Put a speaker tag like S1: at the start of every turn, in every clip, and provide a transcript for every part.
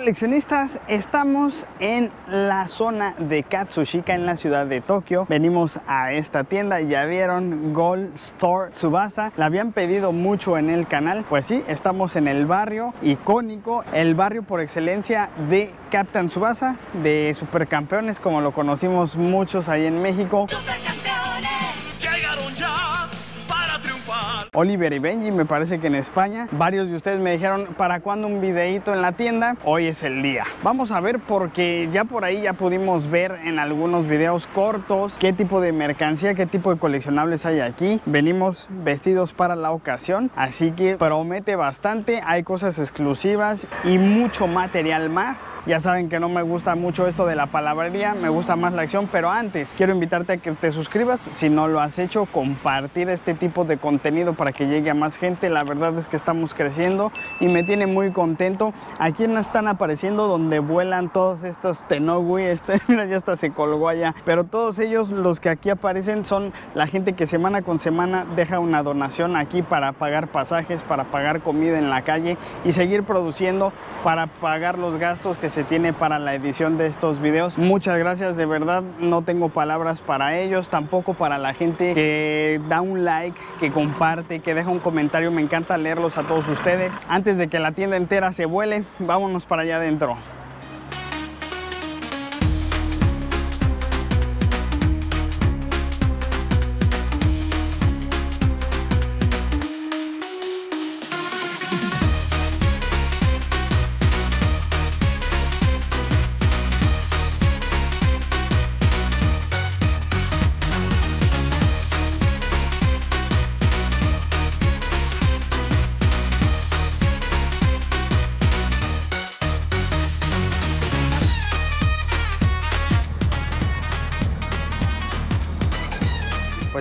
S1: coleccionistas, estamos en la zona de Katsushika en la ciudad de Tokio. Venimos a esta tienda, ya vieron Gold Store Tsubasa. La habían pedido mucho en el canal. Pues sí, estamos en el barrio icónico, el barrio por excelencia de Captain Tsubasa, de supercampeones como lo conocimos muchos ahí en México. Oliver y Benji, me parece que en España. Varios de ustedes me dijeron, ¿para cuándo un videíto en la tienda? Hoy es el día. Vamos a ver porque ya por ahí ya pudimos ver en algunos videos cortos qué tipo de mercancía, qué tipo de coleccionables hay aquí. Venimos vestidos para la ocasión, así que promete bastante. Hay cosas exclusivas y mucho material más. Ya saben que no me gusta mucho esto de la palabrería, me gusta más la acción, pero antes quiero invitarte a que te suscribas. Si no lo has hecho, compartir este tipo de contenido para que llegue a más gente. La verdad es que estamos creciendo y me tiene muy contento. Aquí no están apareciendo donde vuelan todos estos Tenogui. Este, mira, ya hasta se colgó allá. Pero todos ellos, los que aquí aparecen, son la gente que semana con semana deja una donación aquí para pagar pasajes, para pagar comida en la calle y seguir produciendo para pagar los gastos que se tiene para la edición de estos videos. Muchas gracias, de verdad. No tengo palabras para ellos, tampoco para la gente que da un like, que comparte, que deja un comentario. Me encanta leerlos a todos ustedes. Antes de que la tienda entera se vuele, vámonos para allá adentro.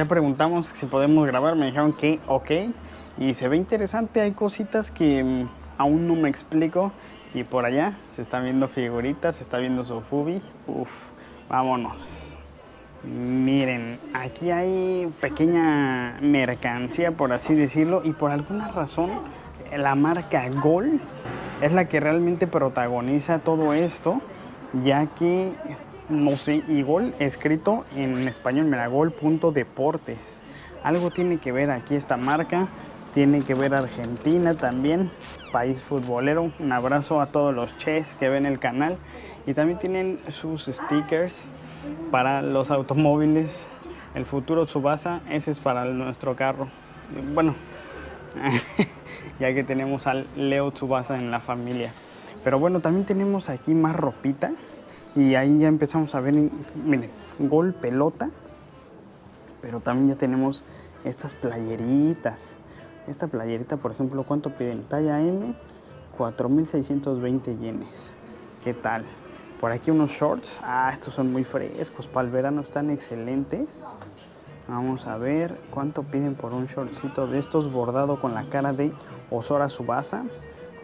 S1: Ya preguntamos si podemos grabar, me dijeron que ok. Y se ve interesante, hay cositas que mm, aún no me explico. Y por allá se están viendo figuritas, se está viendo Sofubi. Uf, vámonos. Miren, aquí hay pequeña mercancía, por así decirlo, y por alguna razón la marca Gol es la que realmente protagoniza todo esto, ya que, no sé, y Gol escrito en español, mira, Gol.deportes. Algo tiene que ver aquí esta marca, tiene que ver Argentina también, país futbolero. Un abrazo a todos los ches que ven el canal y también tienen sus stickers para los automóviles. El futuro Tsubasa, ese es para nuestro carro. Bueno, ya que tenemos al Leo Tsubasa en la familia. Pero bueno, también tenemos aquí más ropita y ahí ya empezamos a ver, miren, gol pelota, pero también ya tenemos estas playeritas. Esta playerita, por ejemplo, ¿cuánto piden? Talla M, 4.620 yenes. ¿Qué tal? Por aquí unos shorts. Ah, estos son muy frescos. Para el verano están excelentes. Vamos a ver cuánto piden por un shortcito de estos bordado con la cara de Osora Subasa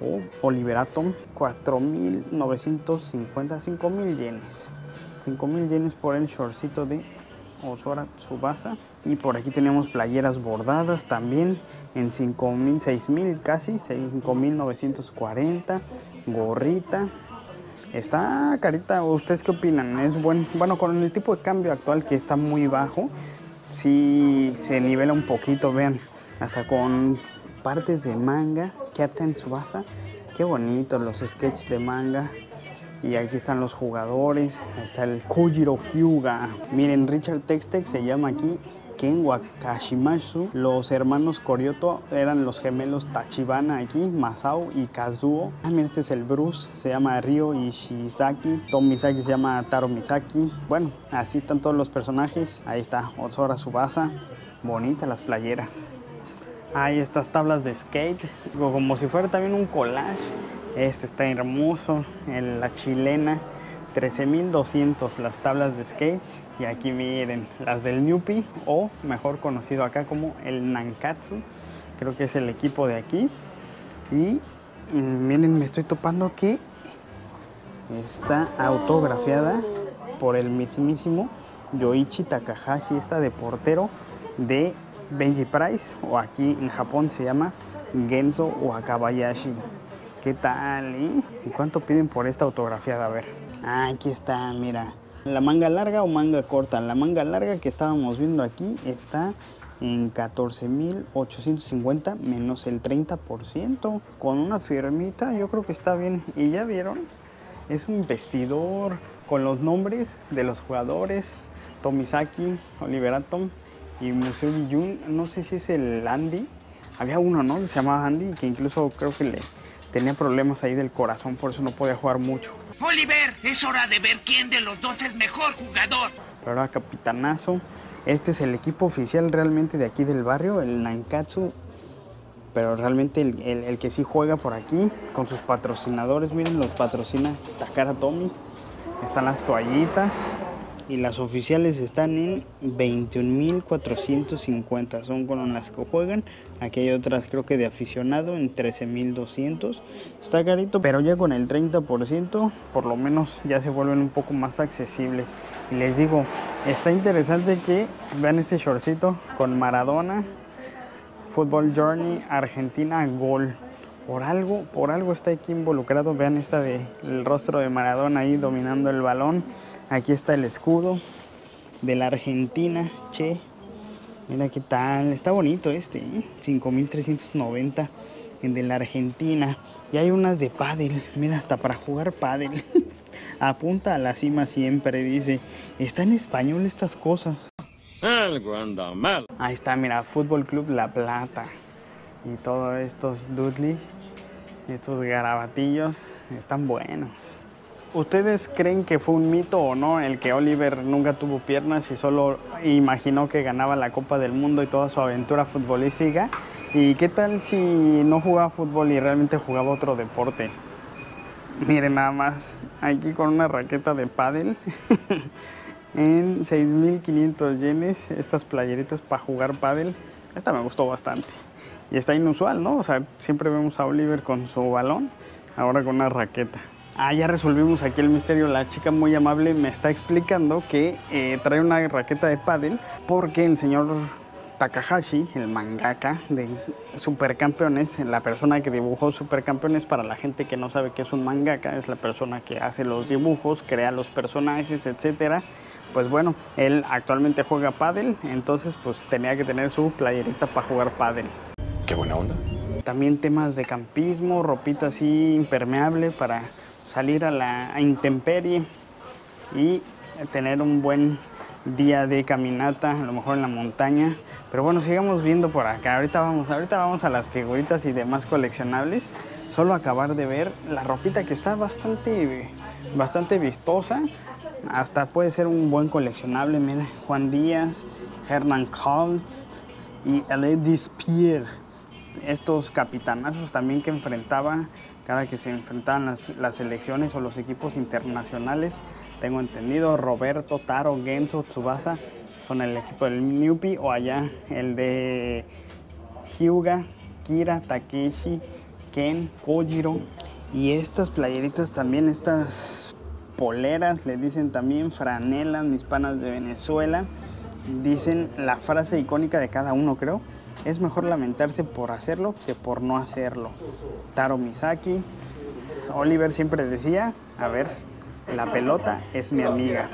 S1: o Oliverato. 4.950, 5.000 yenes. 5.000 yenes por el shortcito de Osora Tsubasa. Y por aquí tenemos playeras bordadas también en 5.000, 6.000 casi, 5.940. Gorrita. Está carita, ¿ustedes qué opinan? Es buen, bueno, con el tipo de cambio actual que está muy bajo, sí se nivela un poquito, vean, hasta con partes de manga, Captain Tsubasa. Qué bonito los sketches de manga. Y aquí están los jugadores. Está el Kojiro Hyuga. Miren, Richard Textex se llama aquí Ken Wakashimasu. Los hermanos Koryoto eran los gemelos Tachibana aquí, Masao y Kazuo. Ah, este es el Bruce. Se llama Ryo Ishizaki. Tom Misaki se llama Taro Misaki. Bueno, así están todos los personajes. Ahí está Osora Subasa. Bonitas las playeras. Hay estas tablas de skate, como si fuera también un collage. Este está hermoso, en la chilena, 13.200 las tablas de skate. Y aquí miren, las del Newpie, o mejor conocido acá como el Nankatsu. Creo que es el equipo de aquí. Y mm, miren, me estoy topando que está autografiada por el mismísimo Yoichi Takahashi, esta de portero de Benji Price, o aquí en Japón se llama Genzo Wakabayashi. ¿Qué tal, eh? ¿Y cuánto piden por esta autografiada? A ver. Ah, aquí está, mira. La manga larga o manga corta. La manga larga que estábamos viendo aquí está en 14.850 menos el 30%. Con una firmita yo creo que está bien. ¿Y ya vieron? Es un vestidor con los nombres de los jugadores. Tomisaki, Oliver Atom y Museo Jun. No sé si es el Andy. Había uno, ¿no? Que se llamaba Andy que incluso creo que le tenía problemas ahí del corazón, por eso no podía jugar mucho.
S2: Oliver, es hora de ver quién de los dos es mejor jugador.
S1: Pero ahora capitanazo. Este es el equipo oficial realmente de aquí del barrio, el Nankatsu. Pero realmente el, el- el que sí juega por aquí, con sus patrocinadores, miren, los patrocina Takara Tomy. Están las toallitas. Y las oficiales están en 21.450. Son con las que juegan. Aquí hay otras, creo que de aficionado, en 13.200. Está carito, pero ya con el 30%, por lo menos ya se vuelven un poco más accesibles. Y les digo, está interesante que vean este shortcito con Maradona. Football Journey, Argentina, gol. Por algo, por algo está aquí involucrado. Vean esta de el rostro de Maradona ahí dominando el balón. Aquí está el escudo de la Argentina, che. Mira qué tal, está bonito este, ¿eh? 5390 en de la Argentina. Y hay unas de pádel, mira, hasta para jugar pádel. Apunta a la cima siempre, dice. Está en español estas cosas.
S3: Algo anda mal.
S1: Ahí está, mira, Fútbol Club La Plata. Y todos estos Dudley, estos garabatillos, están buenos. ¿Ustedes creen que fue un mito o no el que Oliver nunca tuvo piernas y solo imaginó que ganaba la Copa del Mundo y toda su aventura futbolística? ¿Y qué tal si no jugaba fútbol y realmente jugaba otro deporte? Miren nada más, aquí con una raqueta de pádel en 6.500 yenes, estas playeritas para jugar pádel. Esta me gustó bastante. Y está inusual, ¿no? O sea, siempre vemos a Oliver con su balón, ahora con una raqueta. Ah, ya resolvimos aquí el misterio. La chica muy amable me está explicando que eh, trae una raqueta de pádel porque el señor Takahashi, el mangaka de Supercampeones, la persona que dibujó Supercampeones, para la gente que no sabe qué es un mangaka, es la persona que hace los dibujos, crea los personajes, etcétera. Pues bueno, él actualmente juega pádel, entonces pues tenía que tener su playerita para jugar pádel.
S4: Qué buena onda.
S1: También temas de campismo, ropita así impermeable para salir a la intemperie y tener un buen día de caminata, a lo mejor en la montaña. Pero bueno, sigamos viendo por acá. Ahorita vamos, ahorita vamos a las figuritas y demás coleccionables. Solo acabar de ver la ropita que está bastante, bastante vistosa. Hasta puede ser un buen coleccionable. Mira, Juan Díaz, Hernán Kaltz y Eledis Pierre estos capitanazos también que enfrentaba cada que se enfrentaban las, las selecciones o los equipos internacionales. Tengo entendido, Roberto, Taro, Genso, Tsubasa son el equipo del Newpi o allá el de Hyuga, Kira, Takeshi, Ken, Kojiro. Y estas playeritas también, estas poleras, le dicen también franelas, mis panas de Venezuela. Dicen la frase icónica de cada uno, creo. Es mejor lamentarse por hacerlo que por no hacerlo. Taro Misaki. Oliver siempre decía, a ver, la pelota es mi amiga.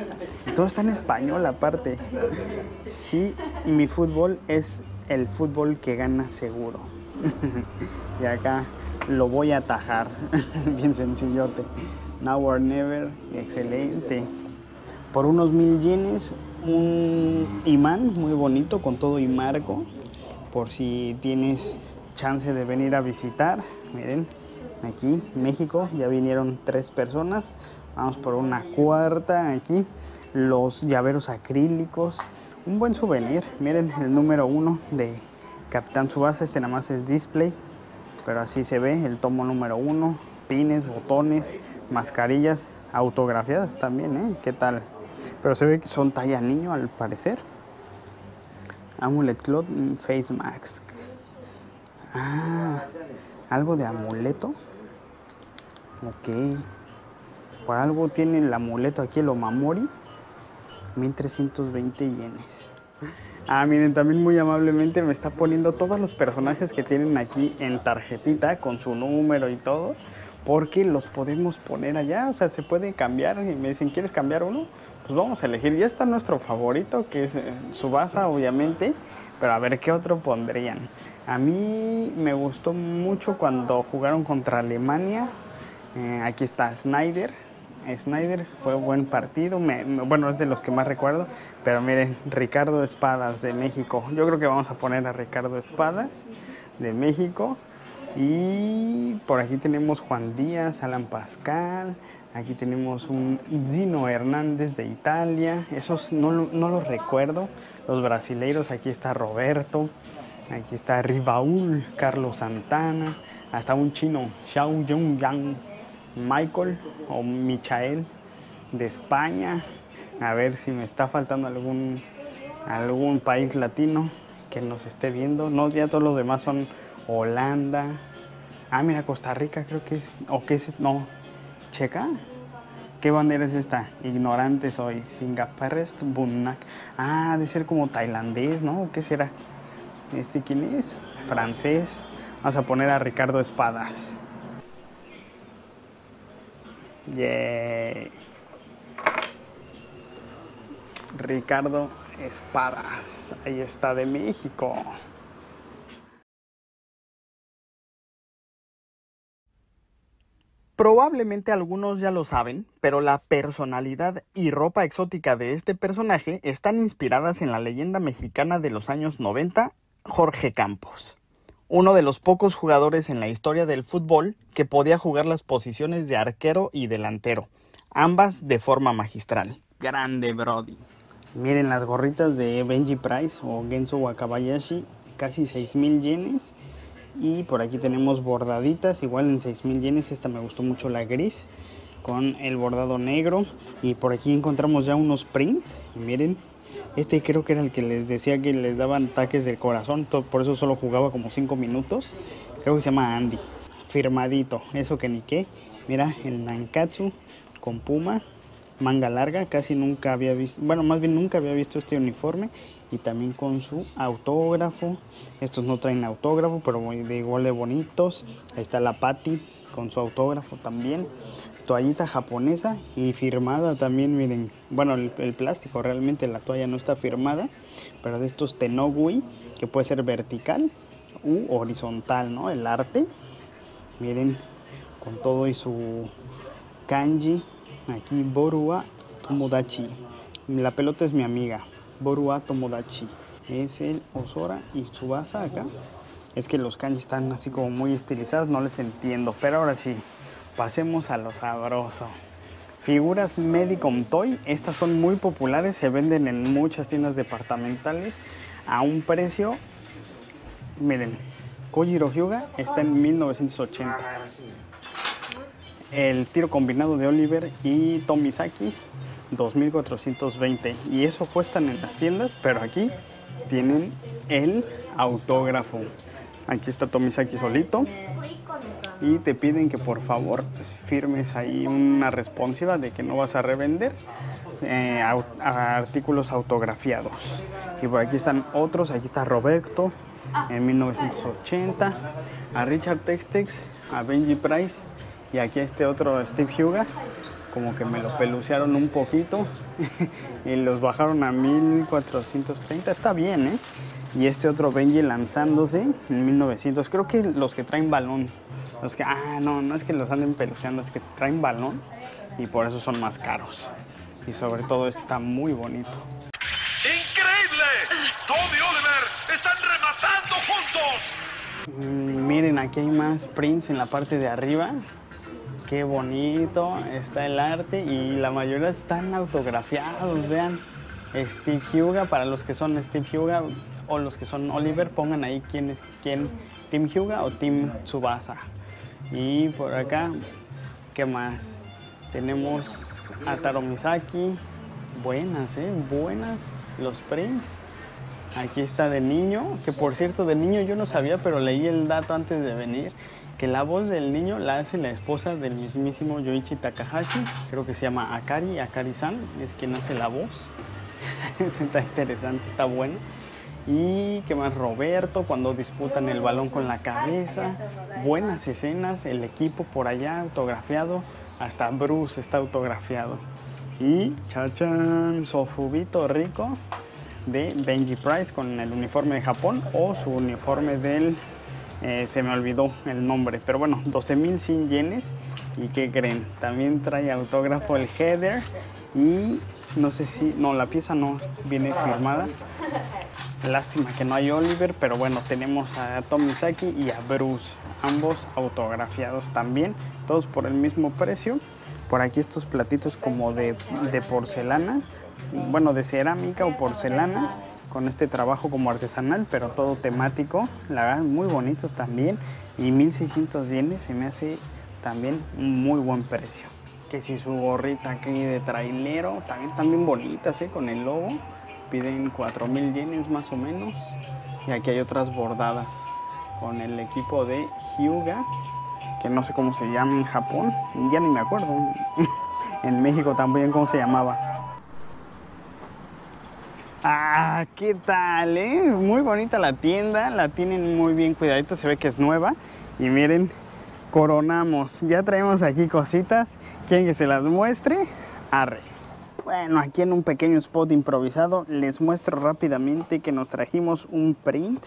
S1: Todo está en español aparte. Sí, mi fútbol es el fútbol que gana seguro. y acá lo voy a atajar. Bien sencillote. Now or never. Excelente. Por unos mil yenes, un imán muy bonito con todo y marco. Por si tienes chance de venir a visitar. Miren, aquí, México, ya vinieron tres personas. Vamos por una cuarta aquí. Los llaveros acrílicos. Un buen souvenir. Miren el número uno de Capitán Subasa. Este nada más es display. Pero así se ve el tomo número uno. Pines, botones, mascarillas autografiadas también, ¿eh? ¿Qué tal? Pero se ve que son talla niño al parecer. Amulet Cloth Face Mask. Ah, algo de amuleto. Ok. Por algo tiene el amuleto aquí, el Omamori. 1320 yenes. Ah, miren, también muy amablemente me está poniendo todos los personajes que tienen aquí en tarjetita con su número y todo. porque los podemos poner allá, o sea, se puede cambiar y me dicen, ¿quieres cambiar uno? Pues vamos a elegir, ya está nuestro favorito, que es eh, Subasa, obviamente, pero a ver qué otro pondrían. A mí me gustó mucho cuando jugaron contra Alemania, eh, aquí está Snyder, Snyder fue un buen partido, me- me- bueno, es de los que más recuerdo, pero miren, Ricardo Espadas de México. Yo creo que vamos a poner a Ricardo Espadas de México. Y por aquí tenemos Juan Díaz, Alan Pascal, aquí tenemos un Zino Hernández de Italia, esos no, no los recuerdo, los brasileiros, aquí está Roberto, aquí está Ribaul, Carlos Santana, hasta un chino, Xiao Yong Yang, Michael o Michael de España. A ver si me está faltando algún, algún país latino que nos esté viendo. No, ya todos los demás son Holanda. Ah, mira, Costa Rica creo que es. ¿O qué es? No. ¿Checa? ¿Qué bandera es esta? Ignorante soy. Singaparest Bunak. Ah, de ser como tailandés, ¿no? ¿O ¿Qué será? ¿Este quién es? Francés. Vamos a poner a Ricardo Espadas. Yay. Ricardo Espadas. Ahí está de México. Probablemente algunos ya lo saben, pero la personalidad y ropa exótica de este personaje están inspiradas en la leyenda mexicana de los años 90, Jorge Campos. Uno de los pocos jugadores en la historia del fútbol que podía jugar las posiciones de arquero y delantero, ambas de forma magistral. Grande Brody. Miren las gorritas de Benji Price o Genso Wakabayashi, casi 6000 yenes. Y por aquí tenemos bordaditas, igual en 6000 yenes. Esta me gustó mucho la gris con el bordado negro. Y por aquí encontramos ya unos prints. Miren, este creo que era el que les decía que les daban ataques del corazón. Por eso solo jugaba como 5 minutos. Creo que se llama Andy. Firmadito, eso que ni qué. Mira, el Nankatsu con Puma manga larga, casi nunca había visto, bueno, más bien nunca había visto este uniforme y también con su autógrafo. Estos no traen autógrafo, pero de igual de bonitos. Ahí está la Patty con su autógrafo también. Toallita japonesa y firmada también, miren. Bueno, el plástico realmente la toalla no está firmada, pero de estos tenogui que puede ser vertical u horizontal, ¿no? El arte. Miren, con todo y su kanji. Aquí Borua Tomodachi. La pelota es mi amiga. Borua Tomodachi. Es el Osora y Tsubasa acá. Es que los kanji están así como muy estilizados, no les entiendo. Pero ahora sí, pasemos a lo sabroso. Figuras Medicom Toy, estas son muy populares, se venden en muchas tiendas departamentales a un precio, miren, Kojiro Hyuga está en 1980 el tiro combinado de Oliver y Tomisaki 2420 y eso cuestan en las tiendas pero aquí tienen el autógrafo. Aquí está Tomisaki solito. Y te piden que por favor pues, firmes ahí una responsiva de que no vas a revender eh, artículos autografiados. Y por aquí están otros. Aquí está Roberto en 1980 a Richard Textex a Benji Price y aquí este otro Steve Huga, como que me lo pelucearon un poquito y los bajaron a 1430. Está bien, ¿eh? Y este otro Benji lanzándose en 1900. Creo que los que traen balón. Los que, ah, no, no es que los anden peluceando, es que traen balón y por eso son más caros. Y sobre todo este está muy bonito.
S4: ¡Increíble! Tommy y Oliver están rematando juntos.
S1: Mm, Miren, aquí hay más prints en la parte de arriba. Qué bonito está el arte y la mayoría están autografiados, vean. Steve Huga, para los que son Steve Huga o los que son Oliver, pongan ahí quién es quién, Team Huga o Team Tsubasa. Y por acá, ¿qué más? Tenemos a Taro Misaki, buenas, ¿eh? Buenas los prints. Aquí está de niño, que por cierto de niño yo no sabía, pero leí el dato antes de venir, que la voz del niño la hace la esposa del mismísimo Yoichi Takahashi, creo que se llama Akari, Akari-san, es quien hace la voz. está interesante, está bueno. Y qué más, Roberto, cuando disputan el balón con la cabeza. Buenas escenas, el equipo por allá autografiado. Hasta Bruce está autografiado. Y chachan, Sofubito Rico de Benji Price con el uniforme de Japón o su uniforme del eh, se me olvidó el nombre, pero bueno, 12.100 yenes. ¿Y qué creen? También trae autógrafo el header y no sé si, no, la pieza no viene firmada. Lástima que no hay Oliver, pero bueno, tenemos a Tommy Saki y a Bruce, ambos autografiados también, todos por el mismo precio. Por aquí estos platitos como de porcelana, bueno, de cerámica o porcelana, con este trabajo como artesanal, pero todo temático, la verdad muy bonitos también. Y 1600 yenes se me hace también un muy buen precio. Que si su gorrita aquí de trailero, también están bien bonitas, ¿eh? con el logo. Piden 4000 yenes más o menos. Y aquí hay otras bordadas con el equipo de Hyuga, que no sé cómo se llama en Japón, ya ni me acuerdo. en México también cómo se llamaba. Ah, ¿qué tal, eh? Muy bonita la tienda, la tienen muy bien cuidadita, se ve que es nueva. Y miren, coronamos. Ya traemos aquí cositas. ¿Quieren que se las muestre? Arre. Bueno, aquí en un pequeño spot improvisado les muestro rápidamente que nos trajimos un print.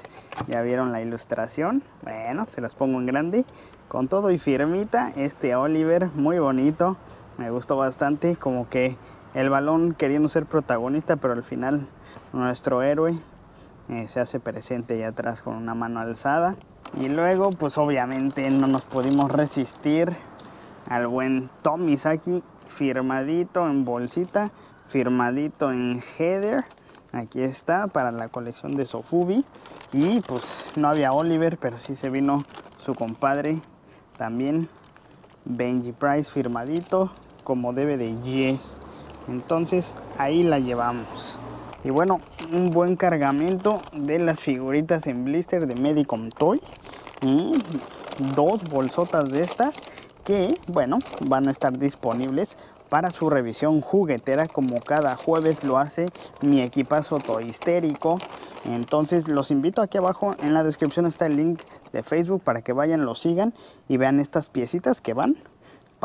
S1: Ya vieron la ilustración. Bueno, se las pongo en grande. Con todo y firmita, este Oliver, muy bonito. Me gustó bastante, como que el balón queriendo ser protagonista, pero al final nuestro héroe eh, se hace presente ahí atrás con una mano alzada. Y luego, pues obviamente no nos pudimos resistir al buen Tommy Saki, firmadito en bolsita, firmadito en header. Aquí está para la colección de Sofubi. Y pues no había Oliver, pero sí se vino su compadre también. Benji Price firmadito, como debe de Yes. Entonces ahí la llevamos. Y bueno, un buen cargamento de las figuritas en blister de Medicom Toy. Y dos bolsotas de estas que, bueno, van a estar disponibles para su revisión juguetera como cada jueves lo hace mi equipazo histérico. Entonces los invito aquí abajo en la descripción está el link de Facebook para que vayan, lo sigan y vean estas piecitas que van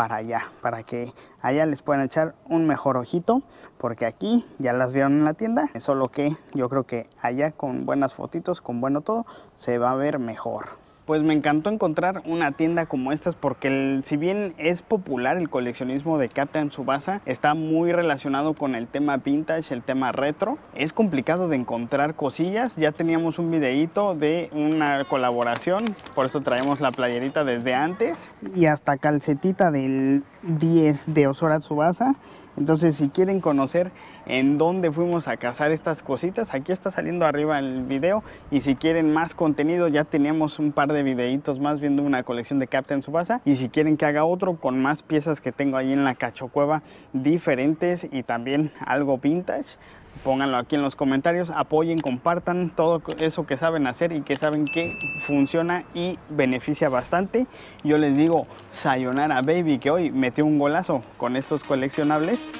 S1: para allá, para que allá les puedan echar un mejor ojito, porque aquí ya las vieron en la tienda, solo que yo creo que allá con buenas fotitos, con bueno todo, se va a ver mejor pues me encantó encontrar una tienda como estas porque si bien es popular el coleccionismo de Captain Subasa, está muy relacionado con el tema vintage, el tema retro. Es complicado de encontrar cosillas. Ya teníamos un videíto de una colaboración, por eso traemos la playerita desde antes. Y hasta calcetita del 10 de Osora Subasa. Entonces si quieren conocer en dónde fuimos a cazar estas cositas. Aquí está saliendo arriba el video y si quieren más contenido ya tenemos un par de videitos más viendo una colección de Captain Subasa y si quieren que haga otro con más piezas que tengo ahí en la cachocueva diferentes y también algo vintage pónganlo aquí en los comentarios, apoyen, compartan todo eso que saben hacer y que saben que funciona y beneficia bastante. Yo les digo, sayonara baby, que hoy metió un golazo con estos coleccionables